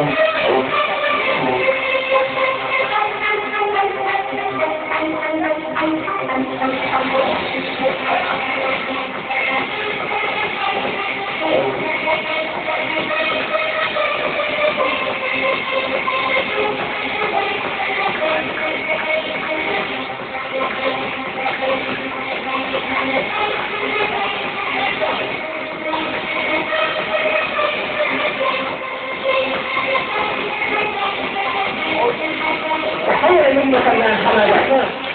Thank you. Hindi mo kaya